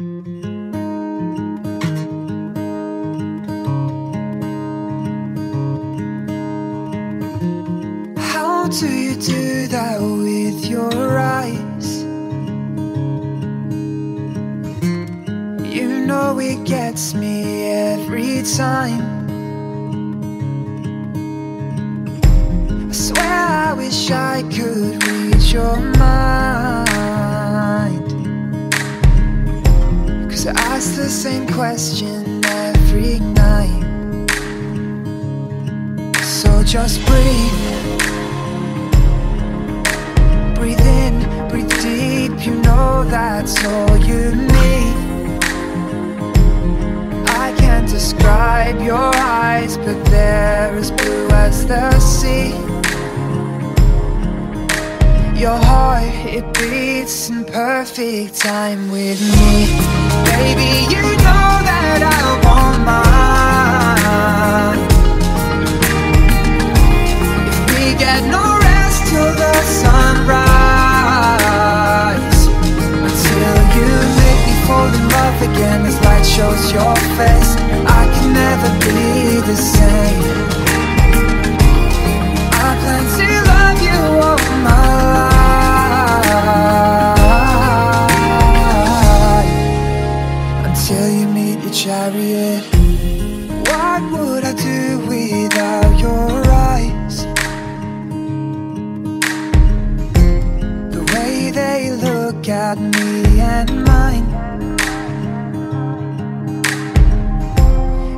How do you do that with your eyes? You know it gets me every time. I swear I wish I could read your mind. I ask the same question every night. So just breathe. Breathe in, breathe deep, you know that's all you need. I can't describe your eyes, but they're as blue as the sea. Your heart, it beats in perfect time with me. Baby, you know that I want mine. If we get no rest till the sunrise Until you make me fall in love again As light shows your face I can never be the same I plan to What would I do without your eyes? The way they look at me and mine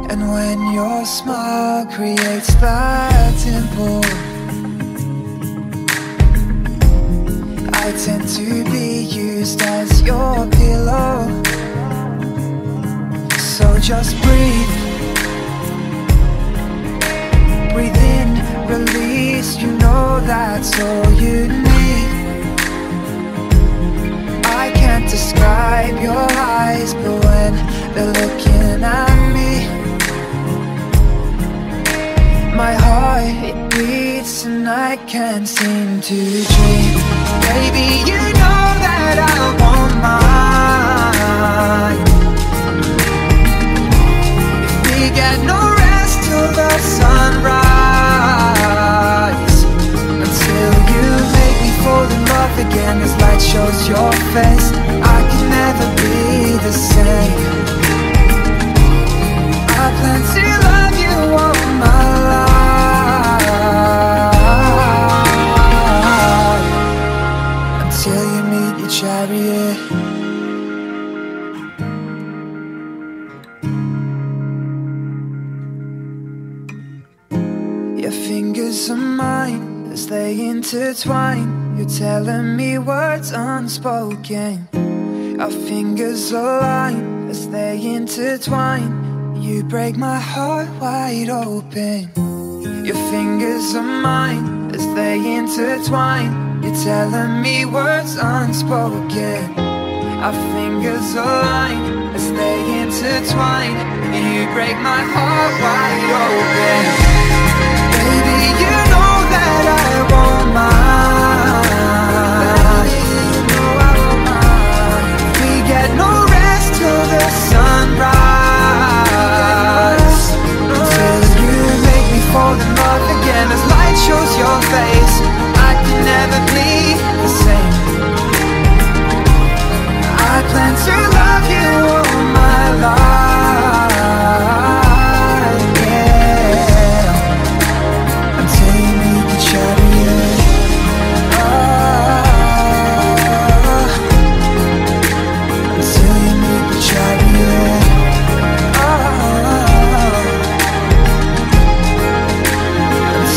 And when your smile creates that dimple I tend to be used just breathe Breathe in, release, you know that's all you need. I can't describe your eyes, but when they're looking at me, my heart it beats and I can't seem to dream. Baby, you know that I want mine. Again As light shows your face. I can never be the same. I plan to love you all my life. Until you meet your chariot Your fingers are mine as they intertwine. You're telling me words unspoken. Our fingers align as they intertwine. You break my heart wide open. Your fingers are mine as they intertwine. You're telling me words unspoken. Our fingers align as they intertwine. You break my heart wide open.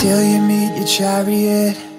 Until you meet your chariot